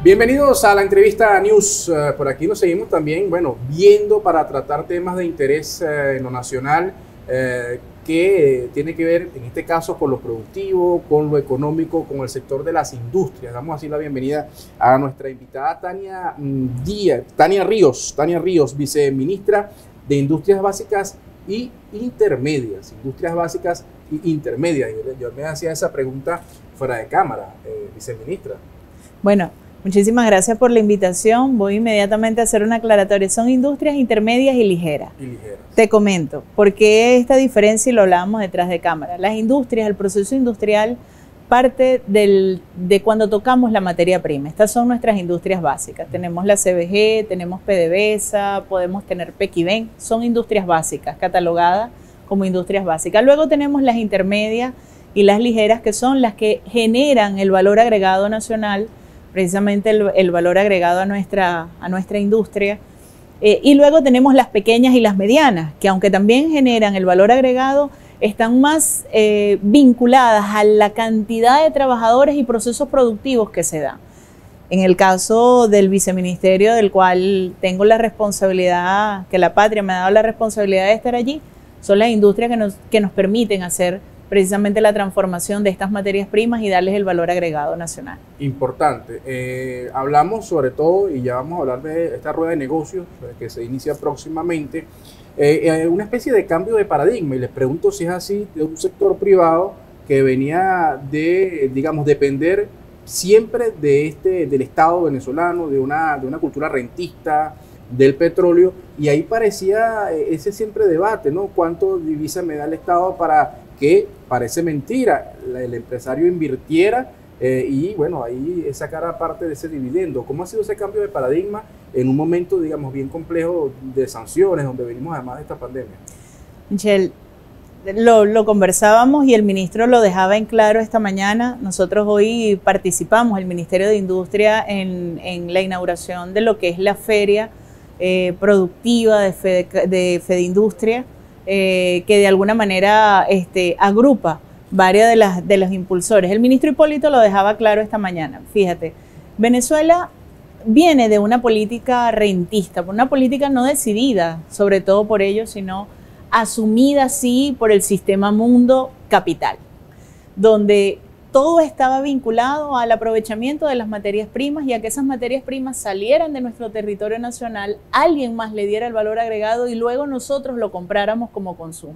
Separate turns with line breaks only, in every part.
Bienvenidos a la entrevista News. Eh, por aquí nos seguimos también, bueno, viendo para tratar temas de interés eh, en lo nacional eh, que tiene que ver, en este caso, con lo productivo, con lo económico, con el sector de las industrias. Damos así la bienvenida a nuestra invitada Tania mm, Díaz, Tania Ríos, Tania Ríos, viceministra de Industrias Básicas y Intermedias. Industrias Básicas y Intermedias. Yo, me hacía esa pregunta fuera de cámara, viceministra.
Bueno, Muchísimas gracias por la invitación. Voy inmediatamente a hacer una aclaratoria. Son industrias intermedias y ligeras. Y ligeras. Te comento, ¿por qué esta diferencia y lo hablábamos detrás de cámara? Las industrias, el proceso industrial parte del, de cuando tocamos la materia prima. Estas son nuestras industrias básicas. Tenemos la CBG, tenemos PDVSA, podemos tener PEQIVEN. Son industrias básicas, catalogadas como industrias básicas. Luego tenemos las intermedias y las ligeras, que son las que generan el valor agregado nacional precisamente el, valor agregado a nuestra, a nuestra industria. Eh, y luego tenemos las pequeñas y las medianas, que aunque también generan el valor agregado, están más eh, vinculadas a la cantidad de trabajadores y procesos productivos que se dan. En el caso del viceministerio, del cual tengo la responsabilidad, que la patria me ha dado la responsabilidad de estar allí, son las industrias que nos, que nos permiten hacer precisamente la transformación de estas materias primas y darles el valor agregado nacional.
Importante. Eh, hablamos sobre todo, y ya vamos a hablar de esta rueda de negocios eh, que se inicia próximamente, eh, una especie de cambio de paradigma. Y les pregunto si es así de un sector privado que venía de, digamos, depender siempre de este, del Estado venezolano, de una, de una cultura rentista, del petróleo, y ahí parecía ese siempre debate, ¿no? ¿Cuánto divisa me da el Estado para que parece mentira, el empresario invirtiera eh, y bueno, ahí sacara parte de ese dividendo. ¿Cómo ha sido ese cambio de paradigma en un momento, digamos, bien complejo de sanciones, donde venimos además de esta pandemia?
Michelle, lo, conversábamos y el ministro lo dejaba en claro esta mañana. Nosotros hoy participamos, el Ministerio de Industria, en, la inauguración de lo que es la feria eh, productiva de, Fede, de Fedindustria eh, que de alguna manera este, agrupa varias de, las, de los impulsores. El ministro Hipólito lo dejaba claro esta mañana. Fíjate, Venezuela viene de una política rentista, una política no decidida, sobre todo por ellos, sino asumida sí por el sistema mundo capital, donde todo estaba vinculado al aprovechamiento de las materias primas y a que esas materias primas salieran de nuestro territorio nacional, alguien más le diera el valor agregado y luego nosotros lo compráramos como consumo.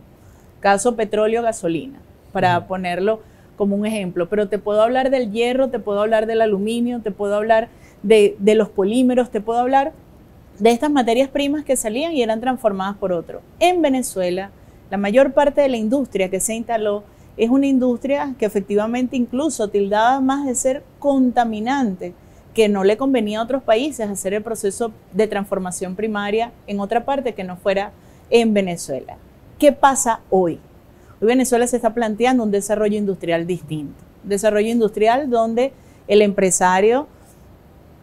Caso petróleo, gasolina, para ponerlo como un ejemplo. Pero te puedo hablar del hierro, te puedo hablar del aluminio, te puedo hablar de, de los polímeros, te puedo hablar de estas materias primas que salían y eran transformadas por otro. En Venezuela, la mayor parte de la industria que se instaló es una industria que efectivamente incluso tildaba más de ser contaminante, que no le convenía a otros países hacer el proceso de transformación primaria en otra parte que no fuera en Venezuela. ¿Qué pasa hoy? Hoy Venezuela se está planteando un desarrollo industrial distinto, desarrollo industrial donde el empresario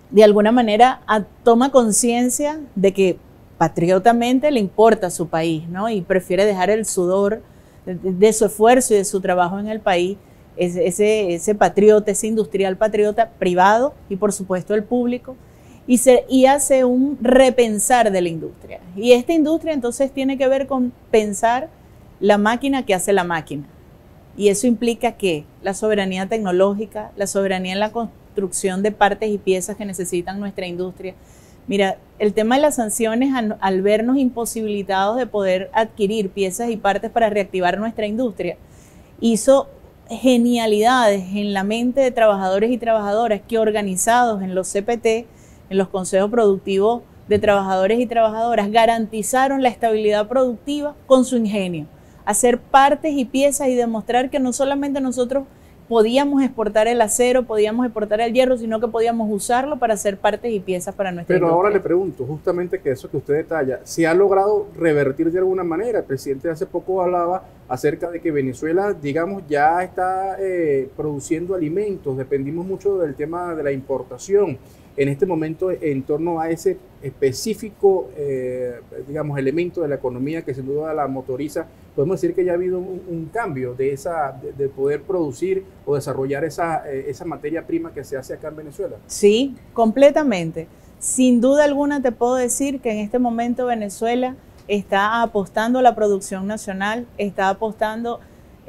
de alguna manera toma conciencia de que patriotamente le importa su país, ¿no? Y prefiere dejar el sudor de, su esfuerzo y de su trabajo en el país, ese, ese, patriota, ese industrial patriota privado y por supuesto el público, y, se, y hace un repensar de la industria. Y esta industria entonces tiene que ver con pensar la máquina que hace la máquina. Y eso implica que la soberanía tecnológica, la soberanía en la construcción de partes y piezas que necesitan nuestra industria, Mira, el tema de las sanciones, al, vernos imposibilitados de poder adquirir piezas y partes para reactivar nuestra industria, hizo genialidades en la mente de trabajadores y trabajadoras que organizados en los CPT, en los consejos productivos de trabajadores y trabajadoras, garantizaron la estabilidad productiva con su ingenio, hacer partes y piezas y demostrar que no solamente nosotros podíamos exportar el acero, podíamos exportar el hierro, sino que podíamos usarlo para hacer partes y piezas para nuestra
Pero ahora le pregunto, justamente que eso que usted detalla, ¿se ha logrado revertir de alguna manera? El presidente hace poco hablaba acerca de que Venezuela, digamos, ya está eh, produciendo alimentos, dependimos mucho del tema de la importación. En este momento, en torno a ese específico, eh, digamos, elemento de la economía que sin duda la motoriza, podemos decir que ya ha habido un, cambio de, esa, de, poder producir o desarrollar esa, eh, esa materia prima que se hace acá en Venezuela.
Sí, completamente. Sin duda alguna te puedo decir que en este momento Venezuela está apostando a la producción nacional, está apostando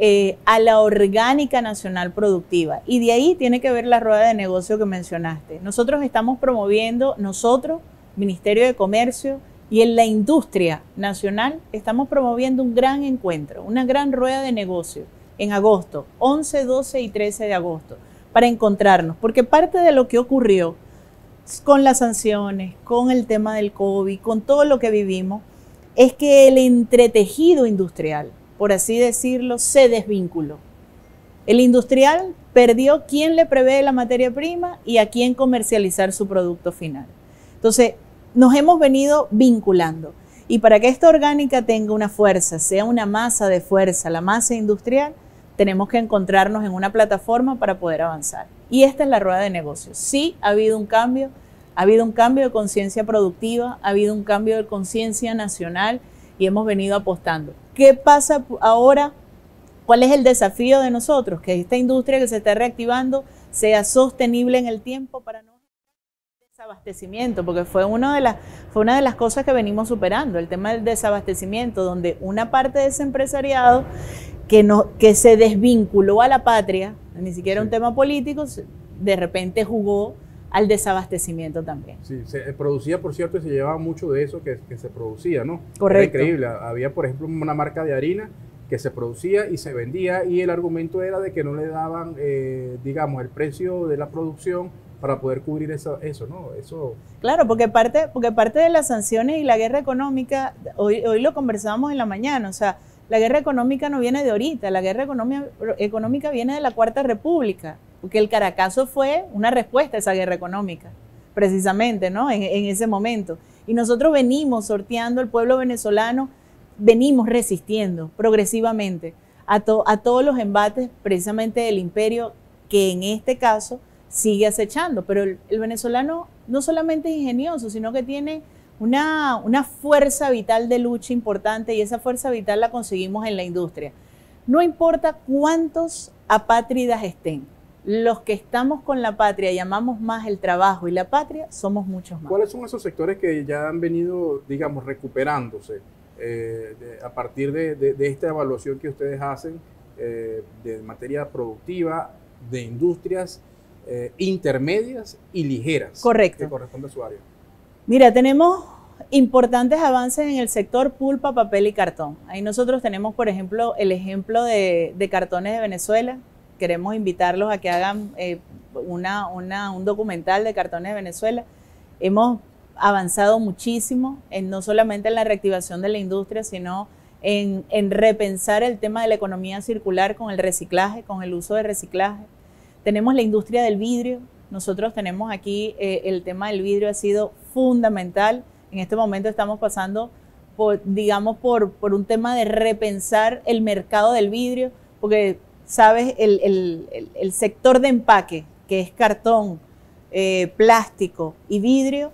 eh, a la orgánica nacional productiva. Y de ahí tiene que ver la rueda de negocio que mencionaste. Nosotros estamos promoviendo, nosotros, Ministerio de Comercio y en la industria nacional, estamos promoviendo un gran encuentro, una gran rueda de negocio en agosto, 11, 12 y 13 de agosto, para encontrarnos. Porque parte de lo que ocurrió con las sanciones, con el tema del COVID, con todo lo que vivimos, es que el entretejido industrial, por así decirlo, se desvinculó. El industrial perdió quién le prevé la materia prima y a quién comercializar su producto final. Entonces, nos hemos venido vinculando. Y para que esta orgánica tenga una fuerza, sea una masa de fuerza, la masa industrial, tenemos que encontrarnos en una plataforma para poder avanzar. Y esta es la rueda de negocios. Sí, ha habido un cambio, ha habido un cambio de conciencia productiva, ha habido un cambio de conciencia nacional y hemos venido apostando. ¿Qué pasa ahora? ¿Cuál es el desafío de nosotros? Que esta industria que se está reactivando sea sostenible en el tiempo para no desabastecimiento, porque fue una de las fue una de las cosas que venimos superando, el tema del desabastecimiento, donde una parte de ese empresariado que no que se desvinculó a la patria, ni siquiera un tema político, de repente jugó al desabastecimiento también.
Sí, se producía, por cierto, y se llevaba mucho de eso que, se producía, ¿no?
Correcto.
Era increíble. Había, por ejemplo, una marca de harina que se producía y se vendía y el argumento era de que no le daban, eh, digamos, el precio de la producción para poder cubrir eso, eso, ¿no? Eso...
Claro, porque parte, porque parte de las sanciones y la guerra económica, hoy, hoy lo conversábamos en la mañana, o sea, la guerra económica no viene de ahorita, la guerra económica viene de la Cuarta República porque el Caracazo fue una respuesta a esa guerra económica, precisamente, ¿no? En, ese momento. Y nosotros venimos sorteando, el pueblo venezolano, venimos resistiendo progresivamente a, a todos los embates precisamente del imperio que en este caso sigue acechando. Pero el, venezolano no solamente es ingenioso, sino que tiene una, una, fuerza vital de lucha importante y esa fuerza vital la conseguimos en la industria. No importa cuántos apátridas estén, los que estamos con la patria y amamos más el trabajo y la patria, somos muchos más.
¿Cuáles son esos sectores que ya han venido, digamos, recuperándose eh, a partir de, esta evaluación que ustedes hacen eh, de materia productiva, de industrias eh, intermedias y ligeras?
Correcto.
Que corresponde a su área.
Mira, tenemos importantes avances en el sector pulpa, papel y cartón. Ahí nosotros tenemos, por ejemplo, el ejemplo de, de cartones de Venezuela, queremos invitarlos a que hagan eh, una, un documental de cartones de Venezuela. Hemos avanzado muchísimo, en, no solamente en la reactivación de la industria, sino en, repensar el tema de la economía circular con el reciclaje, con el uso de reciclaje. Tenemos la industria del vidrio. Nosotros tenemos aquí eh, el tema del vidrio ha sido fundamental. En este momento estamos pasando por, digamos, por, por un tema de repensar el mercado del vidrio, porque sabes, el, sector de empaque, que es cartón, eh, plástico y vidrio,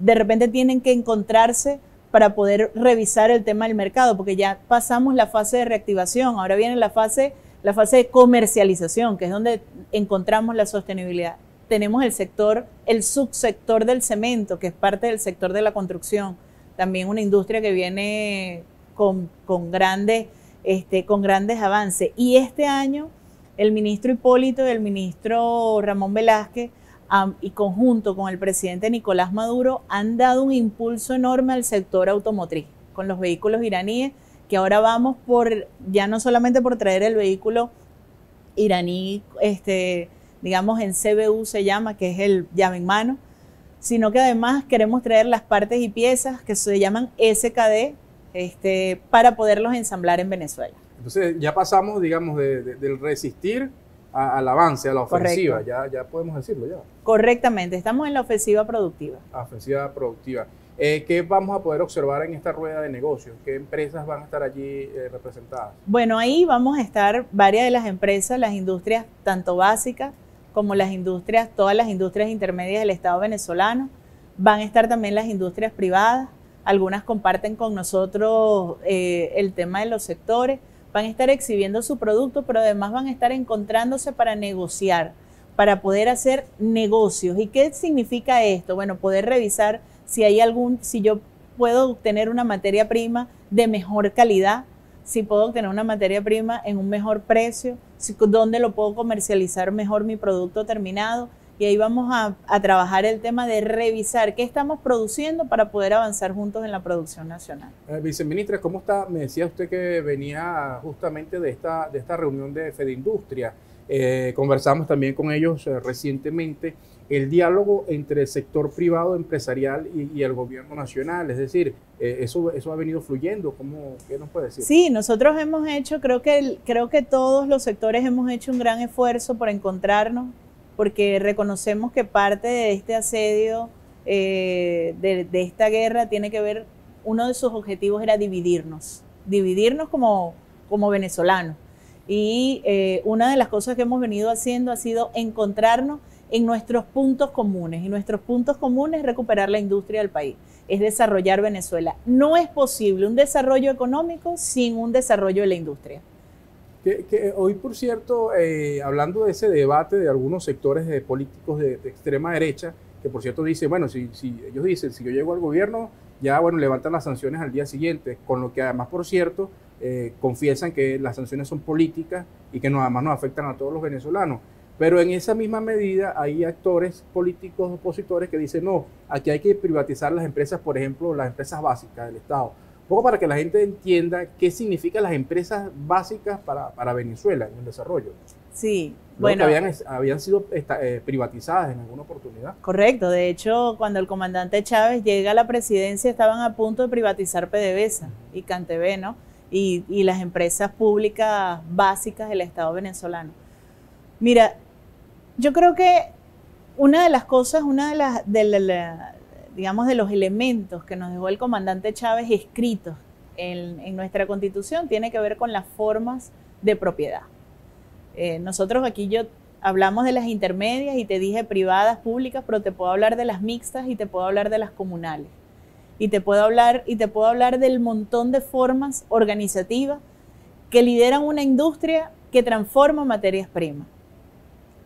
de repente tienen que encontrarse para poder revisar el tema del mercado, porque ya pasamos la fase de reactivación, ahora viene la fase, la fase de comercialización, que es donde encontramos la sostenibilidad. Tenemos el sector, el subsector del cemento, que es parte del sector de la construcción, también una industria que viene con, con grandes este, con grandes avances. Y este año el ministro Hipólito y el ministro Ramón Velázquez y conjunto con el presidente Nicolás Maduro han dado un impulso enorme al sector automotriz con los vehículos iraníes, que ahora vamos por, ya no solamente por traer el vehículo iraní, este, digamos en CBU se llama, que es el llave en mano, sino que además queremos traer las partes y piezas que se llaman SKD, este, para poderlos ensamblar en Venezuela.
Entonces ya pasamos, digamos, del resistir al avance, a la ofensiva, ya, ya podemos decirlo ya.
Correctamente, estamos en la ofensiva productiva.
La ofensiva productiva. Eh, ¿Qué vamos a poder observar en esta rueda de negocios? ¿Qué empresas van a estar allí eh, representadas?
Bueno, ahí vamos a estar varias de las empresas, las industrias tanto básicas como las industrias, todas las industrias intermedias del Estado venezolano. Van a estar también las industrias privadas, algunas comparten con nosotros eh, el tema de los sectores, van a estar exhibiendo su producto, pero además van a estar encontrándose para negociar, para poder hacer negocios. ¿Y qué significa esto? Bueno, poder revisar si hay algún, si yo puedo obtener una materia prima de mejor calidad, si puedo obtener una materia prima en un mejor precio, dónde lo puedo comercializar mejor mi producto terminado. Y ahí vamos a, trabajar el tema de revisar qué estamos produciendo para poder avanzar juntos en la producción nacional.
Eh, viceministra, ¿cómo está? Me decía usted que venía justamente de esta, de esta reunión de Fede Industria. Eh, conversamos también con ellos eh, recientemente el diálogo entre el sector privado empresarial y, el gobierno nacional. Es decir, eh, eso, eso ha venido fluyendo. ¿Cómo, ¿Qué nos puede decir?
Sí, nosotros hemos hecho, creo que, creo que todos los sectores hemos hecho un gran esfuerzo por encontrarnos, porque reconocemos que parte de este asedio, eh, de, esta guerra, tiene que ver, uno de sus objetivos era dividirnos, dividirnos como, como venezolanos. Y eh, una de las cosas que hemos venido haciendo ha sido encontrarnos en nuestros puntos comunes. Y nuestros puntos comunes es recuperar la industria del país, es desarrollar Venezuela. No es posible un desarrollo económico sin un desarrollo de la industria.
Que, hoy, por cierto, eh, hablando de ese debate de algunos sectores de políticos de, extrema derecha, que por cierto dice, bueno, si ellos dicen, si yo llego al gobierno, ya, bueno, levantan las sanciones al día siguiente, con lo que además, por cierto, eh, confiesan que las sanciones son políticas y que no, además nos afectan a todos los venezolanos. Pero en esa misma medida hay actores políticos opositores que dicen, no, aquí hay que privatizar las empresas, por ejemplo, las empresas básicas del Estado. Un poco para que la gente entienda qué significan las empresas básicas para, para Venezuela en el desarrollo.
Sí,
bueno. habían, habían sido eh, privatizadas en alguna oportunidad.
Correcto, de hecho, cuando el comandante Chávez llega a la presidencia, estaban a punto de privatizar PDVSA y Cantv, ¿no? Y, y las empresas públicas básicas del Estado venezolano. Mira, yo creo que una de las cosas, una de las, digamos, de los elementos que nos dejó el comandante Chávez escritos en, nuestra constitución tiene que ver con las formas de propiedad. Eh, nosotros aquí yo hablamos de las intermedias y te dije privadas, públicas, pero te puedo hablar de las mixtas y te puedo hablar de las comunales. Y te puedo hablar, y te puedo hablar del montón de formas organizativas que lideran una industria que transforma materias primas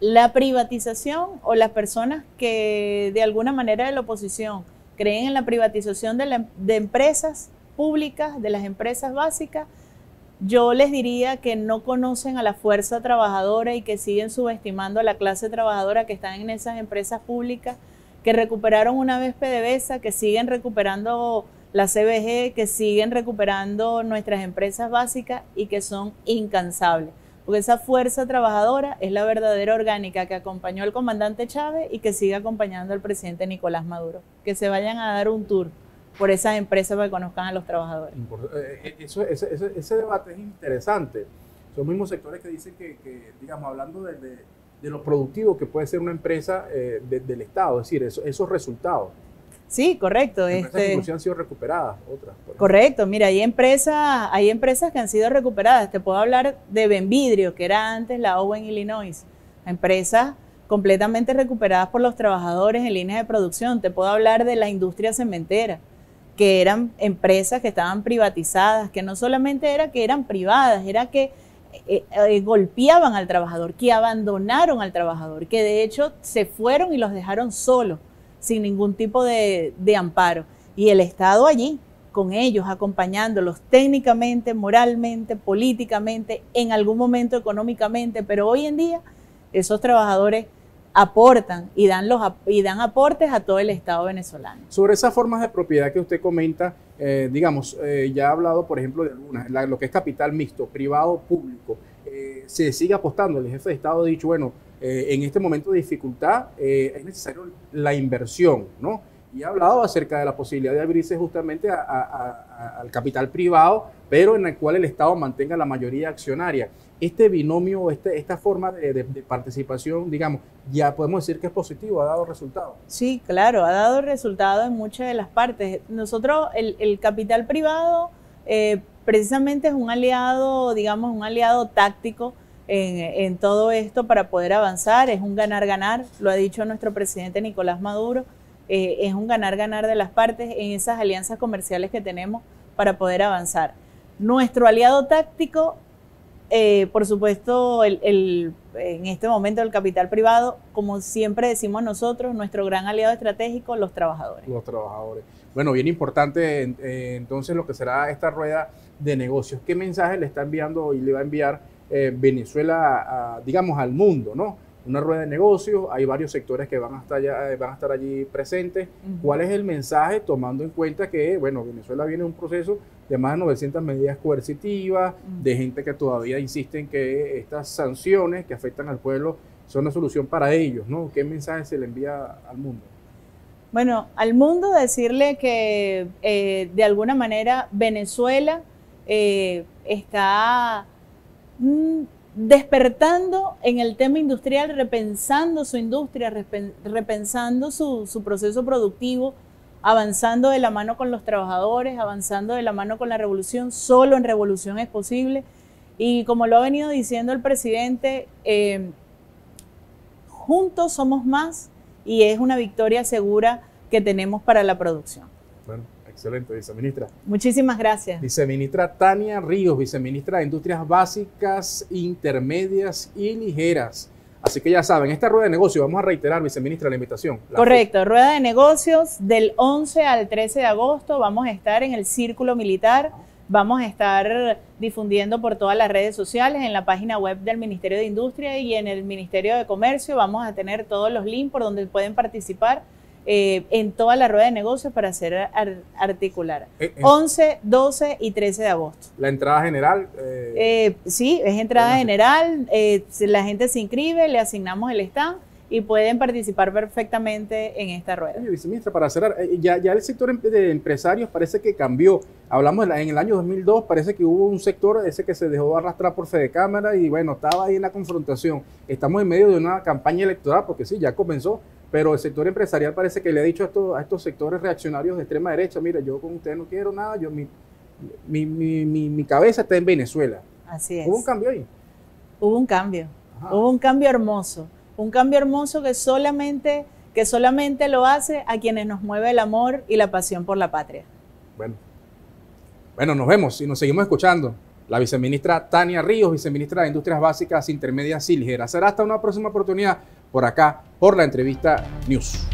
la privatización o las personas que de alguna manera de la oposición creen en la privatización de, de, empresas públicas, de las empresas básicas, yo les diría que no conocen a la fuerza trabajadora y que siguen subestimando a la clase trabajadora que están en esas empresas públicas, que recuperaron una vez PDVSA, que siguen recuperando la CBG, que siguen recuperando nuestras empresas básicas y que son incansables porque esa fuerza trabajadora es la verdadera orgánica que acompañó al comandante Chávez y que sigue acompañando al presidente Nicolás Maduro. Que se vayan a dar un tour por esas empresas para que conozcan a los trabajadores.
Eh, eh, eso, ese, debate es interesante. Son mismos sectores que dicen que, digamos, hablando de, de, lo productivo que puede ser una empresa eh, del Estado, es decir, esos resultados.
Sí, correcto.
Este, han sido recuperadas, otras.
Correcto, mira, hay empresas, hay empresas que han sido recuperadas. Te puedo hablar de Benvidrio, que era antes la Owen Illinois. Empresas completamente recuperadas por los trabajadores en línea de producción. Te puedo hablar de la industria cementera, que eran empresas que estaban privatizadas, que no solamente era que eran privadas, era que eh, eh, golpeaban al trabajador, que abandonaron al trabajador, que de hecho se fueron y los dejaron solos sin ningún tipo de, amparo. Y el Estado allí, con ellos, acompañándolos técnicamente, moralmente, políticamente, en algún momento económicamente, pero hoy en día esos trabajadores aportan y dan, los, y dan aportes a todo el Estado venezolano.
Sobre esas formas de propiedad que usted comenta, eh, digamos, eh, ya ha hablblado, por ejemplo, de algunas, lo que es capital mixto, privado, público. Eh, se sigue apostando, el jefe de Estado ha dicho, bueno, eh, en este momento de dificultad eh, es necesario la inversión, ¿no? Y ha hablado acerca de la posibilidad de abrirse justamente al capital privado, pero en el cual el Estado mantenga la mayoría accionaria. Este binomio, este, esta forma de, participación, digamos, ya podemos decir que es positivo, ha dado resultados.
Sí, claro, ha dado resultados en muchas de las partes. Nosotros, el, capital privado, eh, precisamente es un aliado, digamos, un aliado táctico en, todo esto para poder avanzar. Es un ganar-ganar, lo ha dicho nuestro presidente Nicolás Maduro. eh, es un ganar-ganar de las partes en esas alianzas comerciales que tenemos para poder avanzar. Nuestro aliado táctico, eh, por supuesto, el, en este momento el capital privado, como siempre decimos nosotros, nuestro gran aliado estratégico, los trabajadores.
Los trabajadores. Bueno, bien importante eh, entonces lo que será esta rueda de negocios. ¿Qué mensaje le está enviando y le va a enviar eh, Venezuela, digamos, al mundo, ¿no? Una rueda de negocios, hay varios sectores que van a estar, eh, van a estar allí presentes. ¿Cuál es el mensaje tomando en cuenta que, bueno, Venezuela viene un proceso de más de 900 medidas coercitivas, de gente que todavía insiste en que estas sanciones que afectan al pueblo son una solución para ellos, ¿no? ¿Qué mensaje se le envía al mundo?
Bueno, al mundo decirle que eh, de alguna manera Venezuela eh, está despertando en el tema industrial, repensando su industria, repensando su, proceso productivo, avanzando de la mano con los trabajadores, avanzando de la mano con la revolución. Solo en revolución es posible. Y como lo ha venido diciendo el presidente, eh, juntos somos más y es una victoria segura que tenemos para la producción.
Bueno, excelente, viceministra.
Muchísimas gracias.
Viceministra Tania Ríos, viceministra de Industrias Básicas, Intermedias y Ligeras. Así que ya saben, esta rueda de negocios, vamos a reiterar, viceministra, la invitación.
Correcto, rueda de negocios del 11 al 13 de agosto, vamos a estar en el Círculo Militar, vamos a estar difundiendo por todas las redes sociales, en la página web del Ministerio de Industria y en el Ministerio de Comercio, vamos a tener todos los links por donde pueden participar eh, en toda la rueda de negocios para hacer articular. 11, eh, 12 y 13 de agosto.
¿La entrada general?
Eh, sí, es entrada general. la gente se inscribe, le asignamos el stand y pueden participar perfectamente en esta rueda.
viceministra, para cerrar, ya, ya el sector de empresarios parece que cambió. Hablamos en el año 2002, parece que hubo un sector ese que se dejó arrastrar por Fede Cámara y bueno, estaba ahí en la confrontación. Estamos en medio de una campaña electoral, porque sí, ya comenzó, pero el sector empresarial parece que le ha dicho a estos, a estos sectores reaccionarios de extrema derecha, mire, yo con usted no quiero nada, yo mi, mi, mi, mi cabeza está en Venezuela.
Así es.
¿Hubo un cambio ahí?
Hubo un cambio, hubo un cambio hermoso, un cambio hermoso que solamente, que solamente lo hace a quienes nos mueve el amor y la pasión por la patria.
Bueno, bueno, nos vemos y nos seguimos escuchando. La viceministra Tania Ríos, viceministra de Industrias Básicas, Intermedias y Ligeras. Será hasta una próxima oportunidad por acá, por la entrevista News.